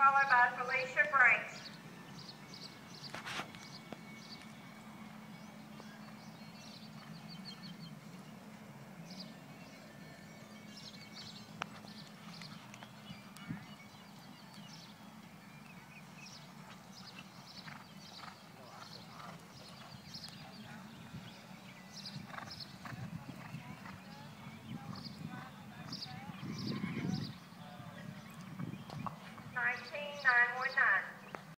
followed by Felicia Branks. ช้างม้วนหนา